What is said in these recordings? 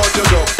Are you well,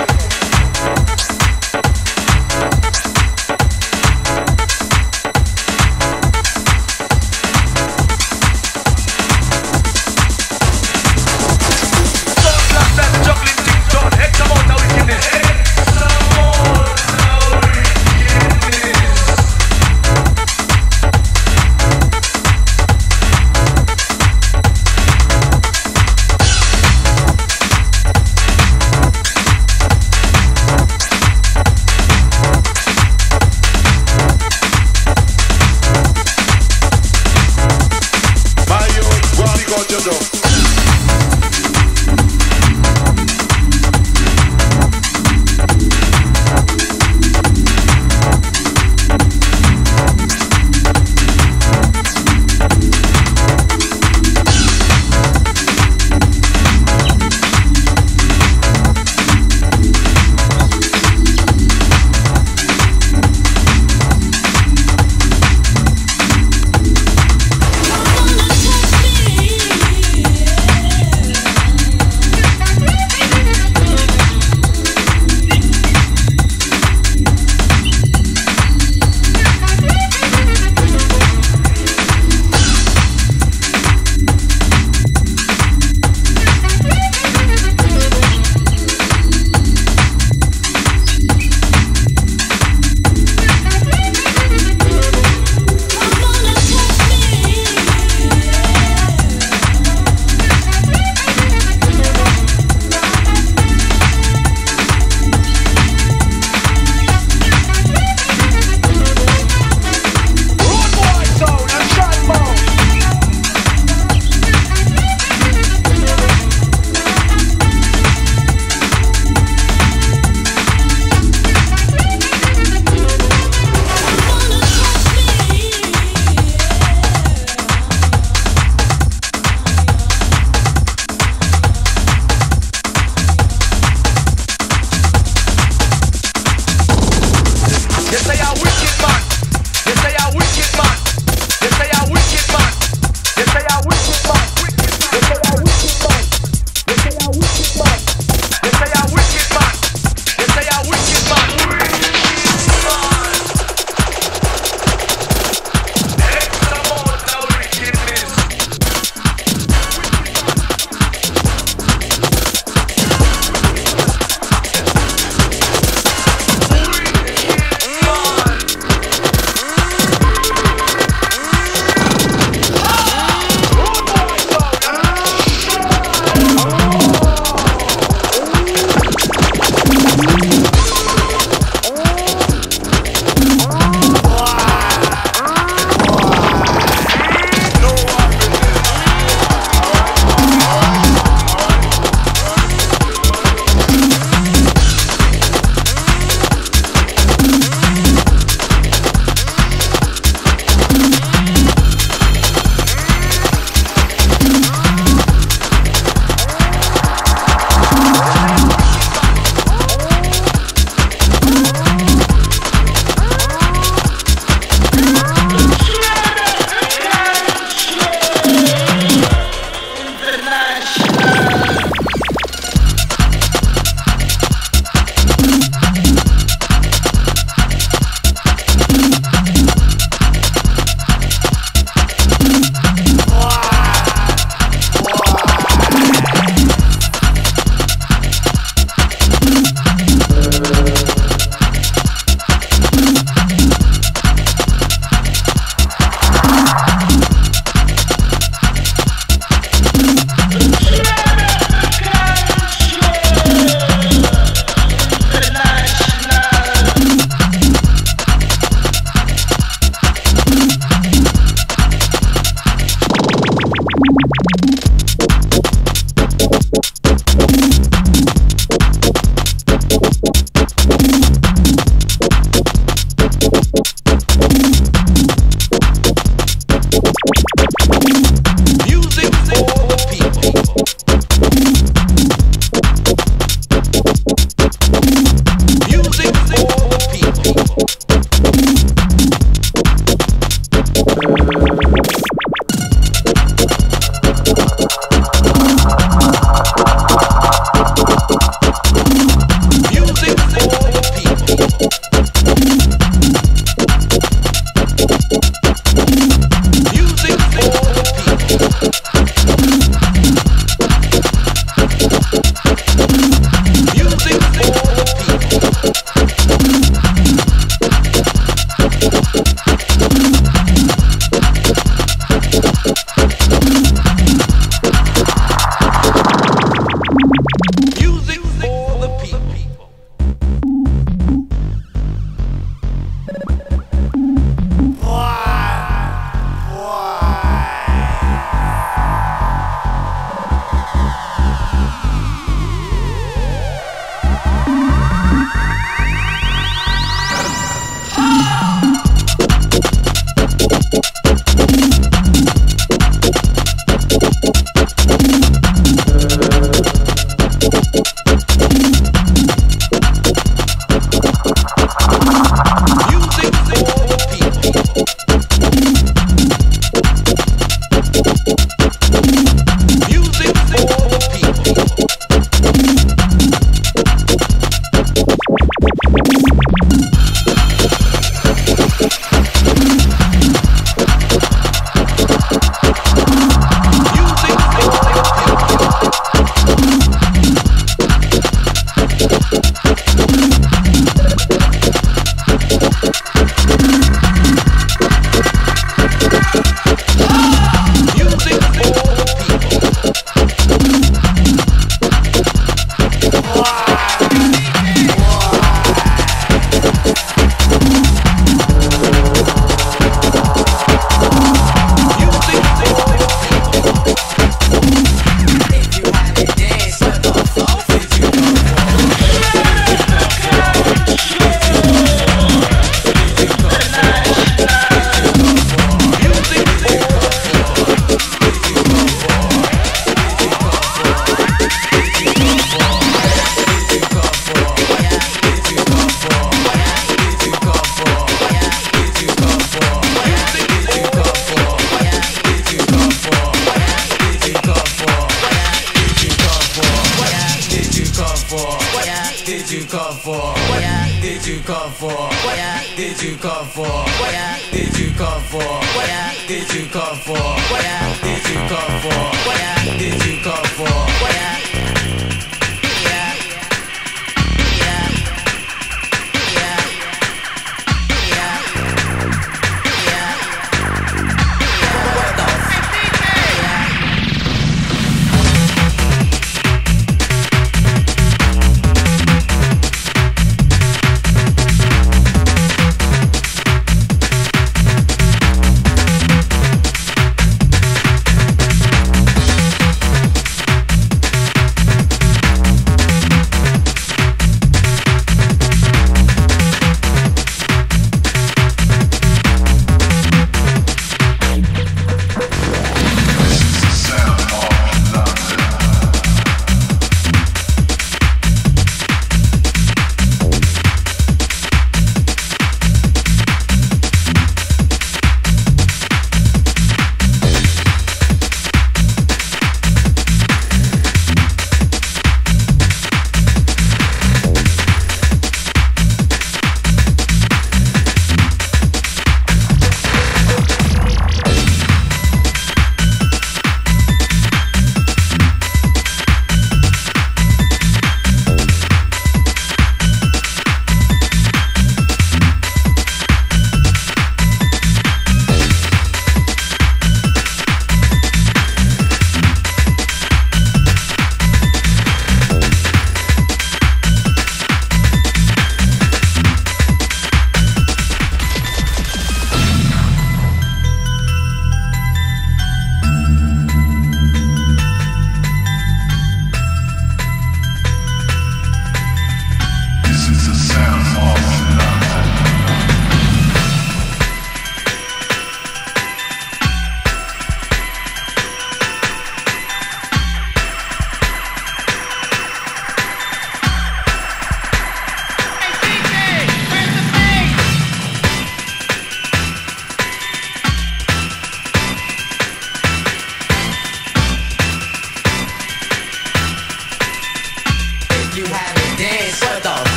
for? What did you come for? What did you come for? What did you come for? What did you come for? What did you come for? What did you come for?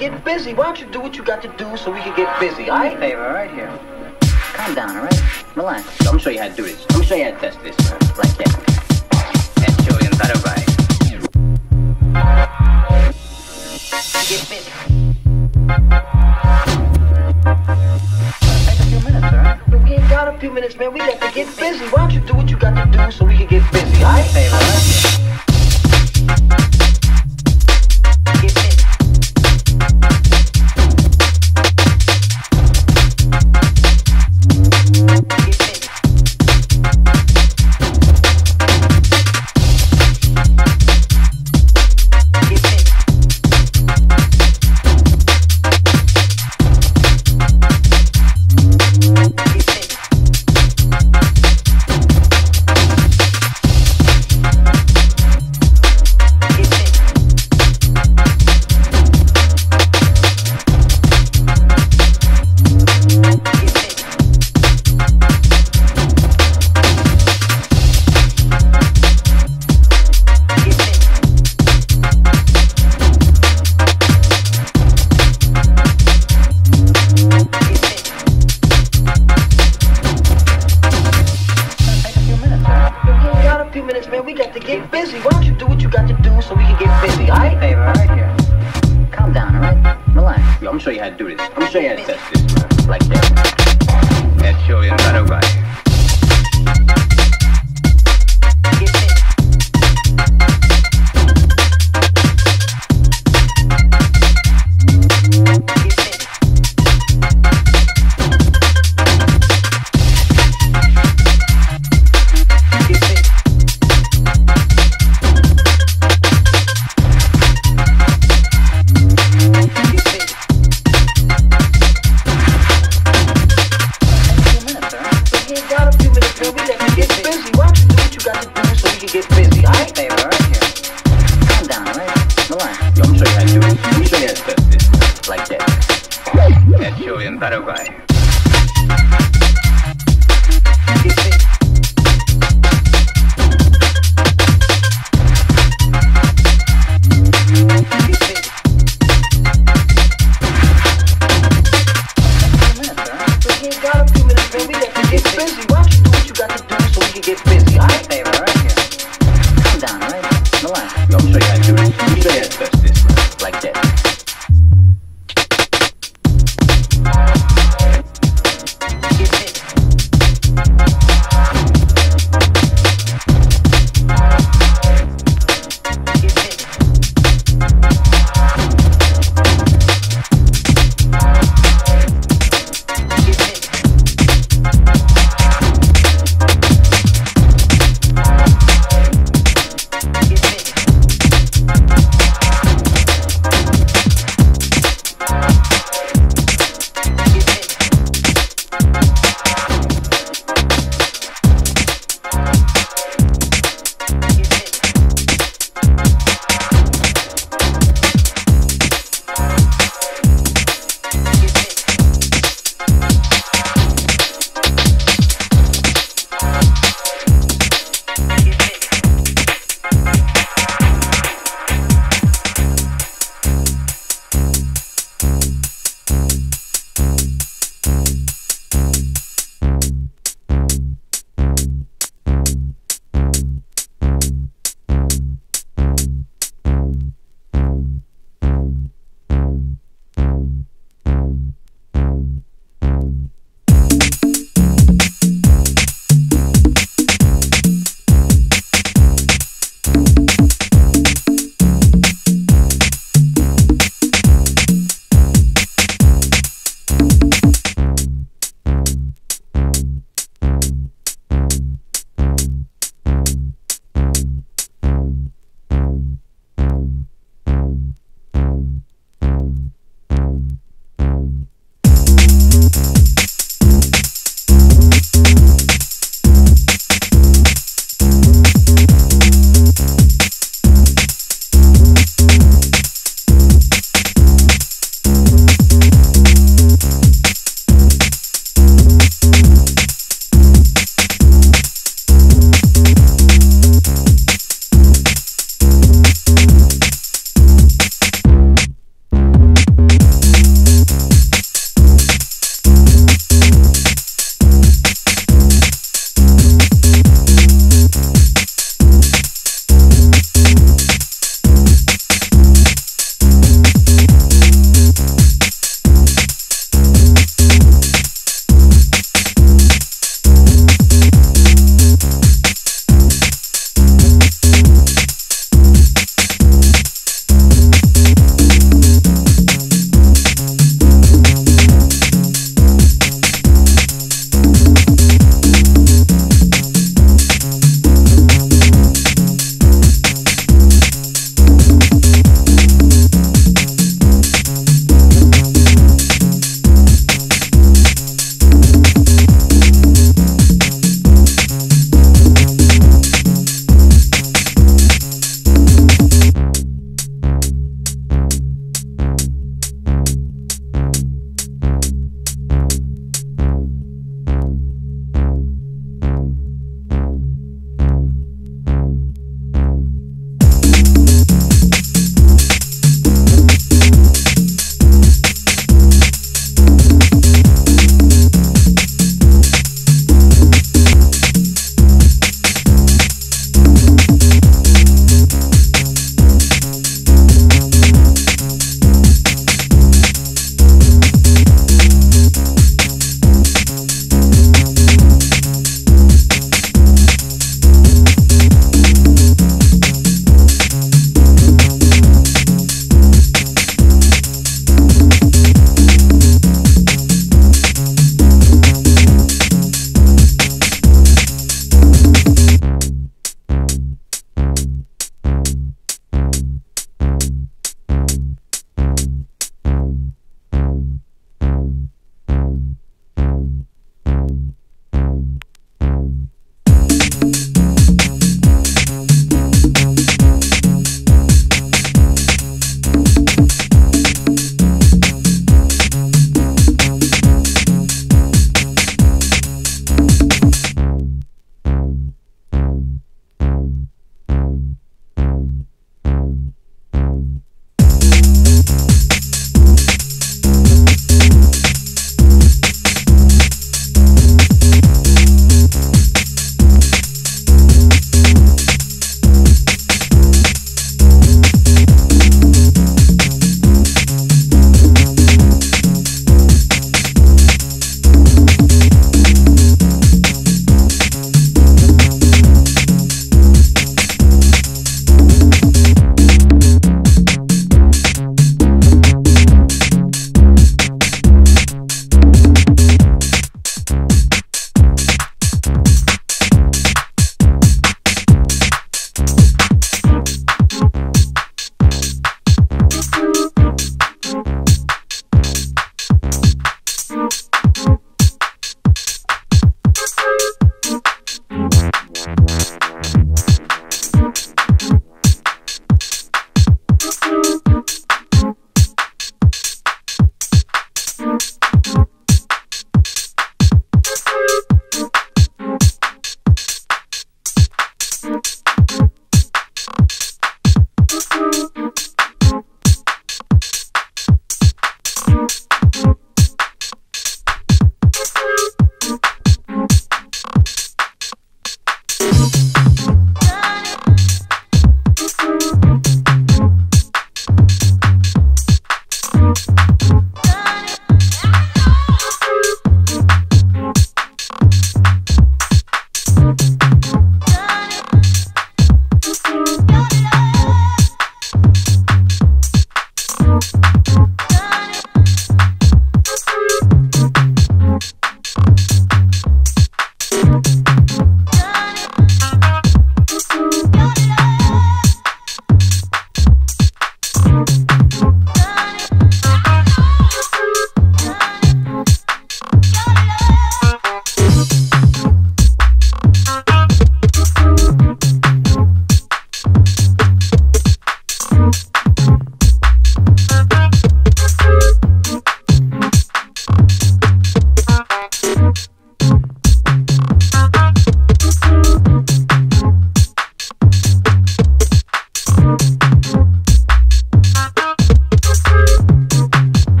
get busy. Why don't you do what you got to do so we can get busy, all right? Favor, right here. Calm down, all right? Relax. I'm gonna show you how to do this. I'm gonna show you how to test this. Like that.